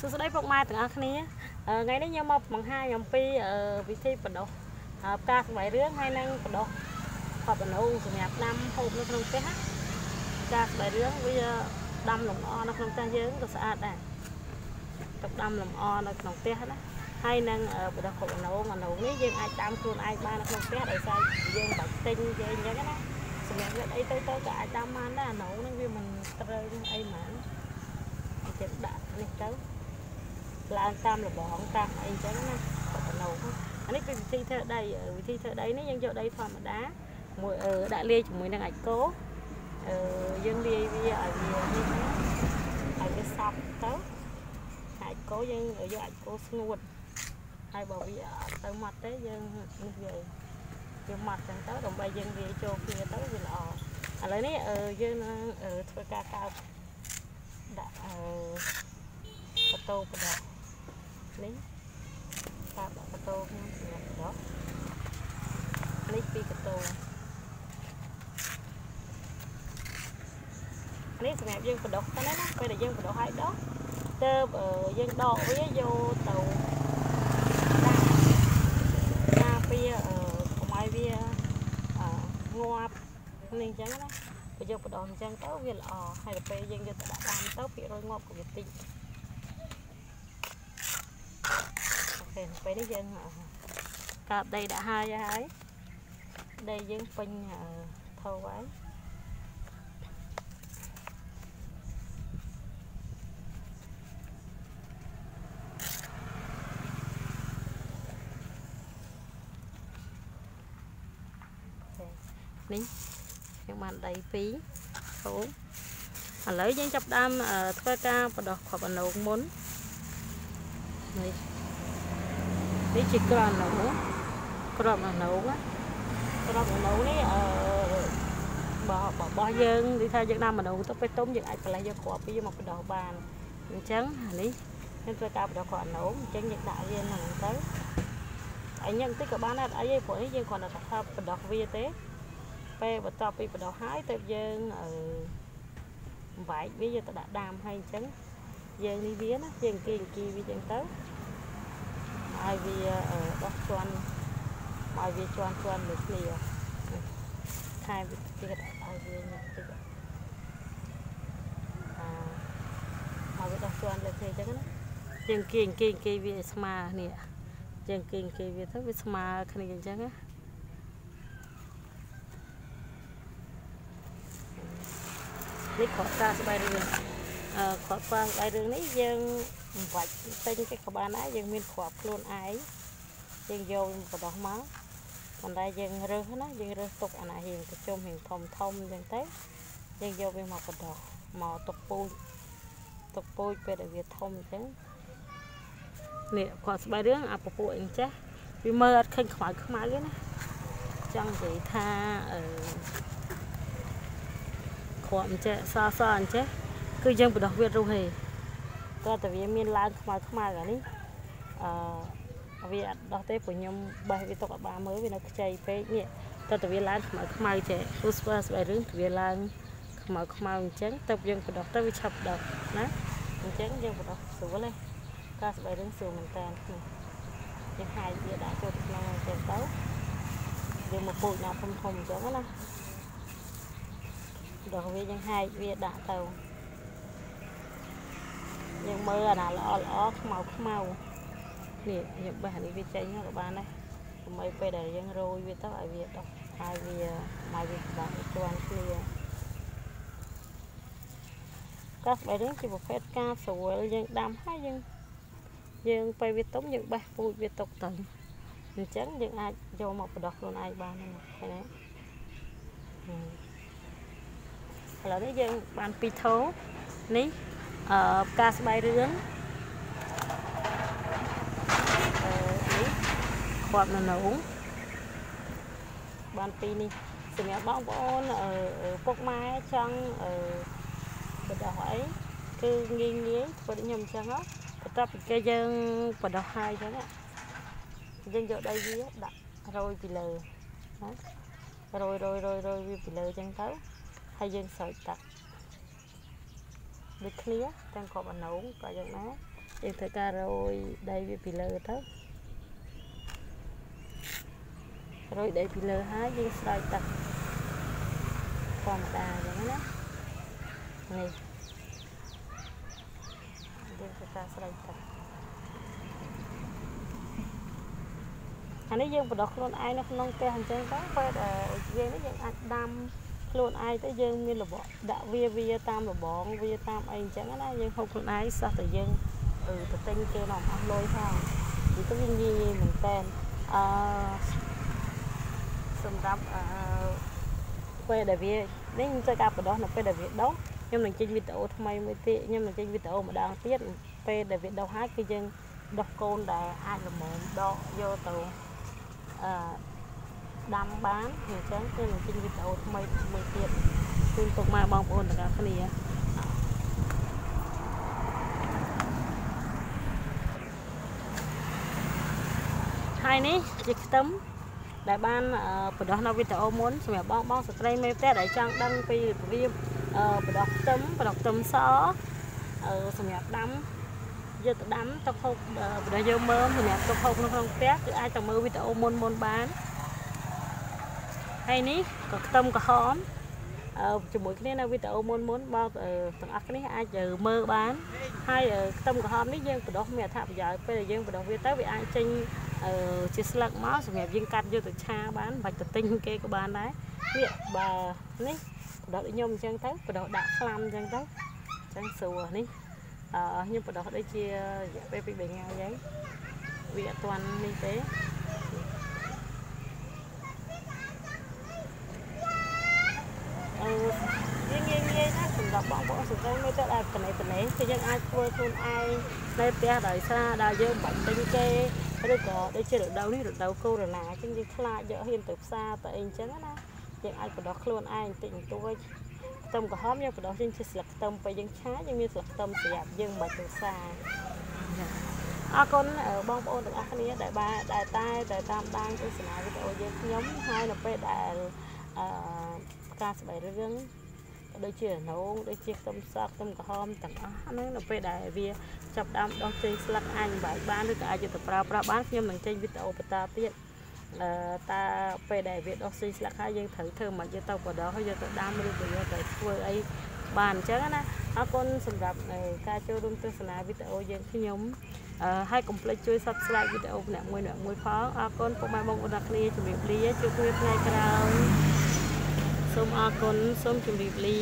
សួស្តីពុកម៉ែទាំងអស់គ្នាថ្ងៃនេះខ្ញុំមកបង្ហាញអំពីវិធីបដោះផ្កាស្បៃរឿងហើយនិងបដោះផបណូសម្រាប់ដាំហូបនៅក្នុងផ្ទះផ្កាស្បៃរឿងវាដាំលម្អនៅក្នុងផ្ទះយើងក៏ស្អាតដែរទឹកដាំលម្អនៅក្នុងផ្ទះណាហើយនឹងបដោះផបណូអណូនេះយើងអាចដាំខ្លួនឯងបាននៅក្នុងផ្ទះដោយសារយើងបាច់ទិញគេអញ្ចឹងណាសម្រាប់វាអីទៅទៅក៏អាចដាំបានដែរអណូនឹងវាមិនត្រូវអីហ្មងចិត្តដាក់នេះទៅ ឡើងតាមលបងតាមអីចឹងណាបណោអានេះគឺវិធីធ្វើដីវិធីធ្វើដីនេះយើងយកដីធម្មតាមួយដាក់លាយជាមួយនឹងអាចគោអឺយើងលាយវាឲ្យវានេះណាឲ្យវាសប់ទៅអាចគោយើងយកអាចគោស្ងួតហើយបើវាអត់ទៅម៉ត់ទេយើងនេះវាវាម៉ត់ចឹងទៅដើម្បីយើងវាចូលគ្នាទៅវាល្អឥឡូវនេះយើងនឹងធ្វើការកើបដាក់អឺបតោបដោះ នេះតាដាក់បតោខ្ញុំសម្រាប់បដោះនេះពីបតោនេះសម្រាប់យើងបដោះទៅណាពេលដែលយើងបដោះឲ្យដោះទៅយើងដកវាយកទៅដាក់ការពារកុំឲ្យវាងាប់នេះអញ្ចឹងណាបើយកបដោះអញ្ចឹងទៅវាល្អហើយដល់ពេលយើងយកទៅដាក់ដាំទៅភាគរយងាប់ក៏វាតិច អូខេពេលនេះយើងកាប់ដីដាក់ហើយហើយដីយើងពេញធោហើយនេះយើងបានដី2ធូឥឡូវយើងចាប់ដើមធ្វើការបដោះគ្រាប់អណូមុននេះ នេះជាក្របអណូក្របអណូក្របអណូនេះអឺបើបោះយើងនិយាយថាយើងដាំអណូទៅពេលទុំយើងអាចប្រឡេះយកគ្រាប់ពីមកបដោះបានអញ្ចឹងអានេះយើងធ្វើការបដោះគ្រាប់អណូអញ្ចឹងយើងដាក់វាហ្នឹងទៅអញញឹកបន្តិចក៏បានដែរអីទេព្រោះនេះយើងគ្រាន់តែថាបដោះវាទេពេលបន្ទាប់ពីបដោះហើយទៅយើងអឺបែកវាយកទៅដាក់ដាំហើយអញ្ចឹងយើងនេះវាណាយើងអង្គីអង្គីវាអញ្ចឹងទៅ ឲ្យវាដោះជន់ឲ្យវាជន់ជន់មួយគ្នាខែវាទៀតឲ្យវាញ៉ាំតិចអាឲ្យវាដោះជន់លើគ្នាអញ្ចឹងណាយើងអង្គីអង្គីអង្គីវាស្មើនេះយើងអង្គីអង្គីវាទៅវាស្មើគ្នាអញ្ចឹងណានេះគ្រាប់ការស្បែករឿងអឺ គ្រាប់ការស្បែករឿងនេះយើងបំបាច់ទិញគេក៏បានដែរយើងមានគ្រាប់ខ្លួនឯងយើងយកបដោះមកប៉ុន្តែយើងរើសណាយើងរើសទុកអាណារៀងប្រជុំរៀងធំធំអញ្ចឹងទៅយើងយកវាមកបដោះមកទុកពូជទុកពូជពេលដែលវាធំអញ្ចឹងនេះគាត់ស្បែករឿងអាពពួកអីចេះវាមើលអត់ឃើញខ្មៅខ្មៅទេណាចង់និយាយថាអឺគ្រាប់អញ្ចេះសសអញ្ចេះ គឺយើងបដោះវារុះទេគាត់តែវាមានឡើងខ្មៅខ្មៅអានេះអឺវាអត់ដោះទេព្រោះខ្ញុំបេះវាទុកឲ្យបានមើលវានៅខ្ចីពេកនេះតើតើវាឡើងខ្មៅខ្មៅចេះគូស្វាស្បែករឿងវាឡើងខ្មៅខ្មៅអញ្ចឹងទៅយើងបដោះទៅវាឆាប់ដោះណាអញ្ចឹងយើងបដោះស្រួលទេការស្បែករឿងស្រួលមែនតើនេះយើងហាយវាដាក់ចូលទៅក្នុងអញ្ចឹងទៅយើងមកពូជណាធំធំអញ្ចឹងណាដល់វាយើងហែកវាដាក់ទៅ យើងមើលអាណាល្អល្អខ្មៅខ្មៅនេះយើងបេះអានេះវាចេញក៏បានដែរកុំឲ្យពេលដែលយើងរោយវាទៅឲ្យវាដុះហើយវាមកវាបានជន់គ្នាកាសបែបនេះជាប្រភេទការស្រួលយើងដាំហើយយើងយើងពេលវាទុំយើងបេះពូជវាទុកទៅអញ្ចឹងយើងអាចយកមកបដោះខ្លួនឯងបានហ្នឹងឃើញទេឥឡូវនេះយើងបានពីរថោនេះ អឺផ្កាស្បៃរឿងអឺនេះខ្វាត់នៅនោះបានពីរនេះសម្រាប់បងប្អូនអឺពុកម៉ែចង់អឺបដោះអីគឺងាយងាយធ្វើដូចខ្ញុំអញ្ចឹងបន្ទាប់ពីគេយើងបដោះហើយអញ្ចឹងយើងយកដីវាដាក់រោយពីលើណារោយរោយរោយរោយវាពីលើអញ្ចឹងទៅហើយយើងស្រោចទឹក ដូចគ្នាទាំងគ្រាប់អណូក៏យ៉ាងណាយើងធ្វើការរយដីវាពីលើទៅរយដីពីលើហើយយើងស្រោចទឹកធម្មតាអញ្ចឹងណានេះយើងធ្វើការស្រោចទឹកអានេះយើងបដោះខ្លួនឯងនៅក្នុងផ្ទះអញ្ចឹងទៅពេលដែលយើងនេះយើងអាចដាំ ខ្លួនឯងទៅយើងមានរបបដាក់វាវាតាមរបងវាតាមអីអញ្ចឹងណាយើងហូបខ្លួនឯងសោះតែយើងអឺទៅទិញគេនាំអស់លុយផងនិយាយទៅវាងាយមែនតើអឺសម្រាប់អឺពេលដែលវានេះខ្ញុំធ្វើការបដោះនៅពេលដែលវាដុះខ្ញុំនឹងចេញវីដេអូថ្មីមួយទៀតខ្ញុំនឹងចេញវីដេអូម្ដងទៀតពេលដែលវាដុះហើយគឺយើងដោះកូនដែលអាចល្មមដកយកទៅអឺ ដាំបានអញ្ចឹងគឺនឹងចេញវីដេអូថ្មីមួយទៀតជូនពុកម៉ែបងប្អូនទាំងអស់គ្នាហើយនេះជាខ្ទឹមដែលបានបដោះនៅវីដេអូមុនសម្រាប់បងបងស្ត្រីមេផ្ទះដែលចង់ដឹងពីរបៀបបដោះខ្ទឹមបដោះខ្ទឹមសសម្រាប់ដាំយកទៅដាំទៅហូបបដោះយកមើលសម្រាប់ទៅហូបនៅក្នុងផ្ទះគឺអាចទៅមើលវីដេអូមុនមុនបាន ហើយនេះក៏ខ្ទឹមក្រហមជាមួយគ្នានៅវីដេអូមុនមុនបងទាំងអស់គ្នាអាចមើលបានហើយខ្ទឹមក្រហមនេះយើងបដោះមានអត្ថប្រយោជន៍ពេលយើងបដោះវាទៅវាអាចចេញជាស្លឹកមកសម្រាប់យើងកាត់យកទៅឆាបានមិនបាច់ទៅទិញគេក៏បានដែរវាបើនេះបដោះដូចខ្ញុំអញ្ចឹងទៅបដោះដាក់ខ្លាំអញ្ចឹងទៅអញ្ចឹងស្រួលនេះអឺខ្ញុំបដោះដូចជារយៈពេល2 3ថ្ងៃហើយវាអត់ទាន់នេះទេ យើងងាយងាយណាសម្រាប់បងប្អូនស្ត្រីមើលទៅដល់ត្នេត្នេគឺយើងអាចធ្វើខ្លួនឯងនៅផ្ទះដោយសារដល់យើងបាច់ទិញគេឬក៏ដូចជារដូវនេះរដូវកូវីដ -19 អញ្ចឹងយើងខ្លាចយកហ៊ានទៅផ្សារទៅអីអញ្ចឹងណាយើងអាចបដោះខ្លួនឯងបន្តិចបន្តួចខ្ទឹមក្រហមយើងបដោះយើងជាស្លឹកខ្ទឹមពេលយើងឆាយើងមានស្លឹកខ្ទឹមស្រាប់យើងមិនបាច់ទៅផ្សារអរគុណបងប្អូនទាំងអស់គ្នាដែលបានដែលតែដែលតាមដានទស្សនាវីដេអូយើងខ្ញុំហើយនៅពេលដែលអឺ ការស្បែករឿងដូចជារណងដូចជាខ្ទឹមសខ្ទឹមក្រហមទាំងអស់ហ្នឹងនៅពេលដែលវាចាប់ដើមដោះចេញស្លឹកអញបែកបានឬក៏អាចយកទៅប្រើប្រាស់បានខ្ញុំនឹងចេញវីដេអូបន្តទៀតអឺតើពេលដែលវាដោះចេញស្លឹកហើយយើងត្រូវធ្វើមកយកទៅបដោះហើយយកទៅដាំឬក៏យកទៅធ្វើអីបានអញ្ចឹងណាអរគុណសម្រាប់ការចូលរួមទស្សនាវីដេអូយើងខ្ញុំអឺហើយកុំភ្លេចជួយ Subscribe វីដេអូម្នាក់មួយម្នាក់មួយផងអរគុណពុកម៉ែបងប្អូនទាំងគ្នាជំរាបលាជួបគ្នាថ្ងៃក្រោយ សូមអរគុណសូមជម្រាបលា